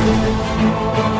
Thank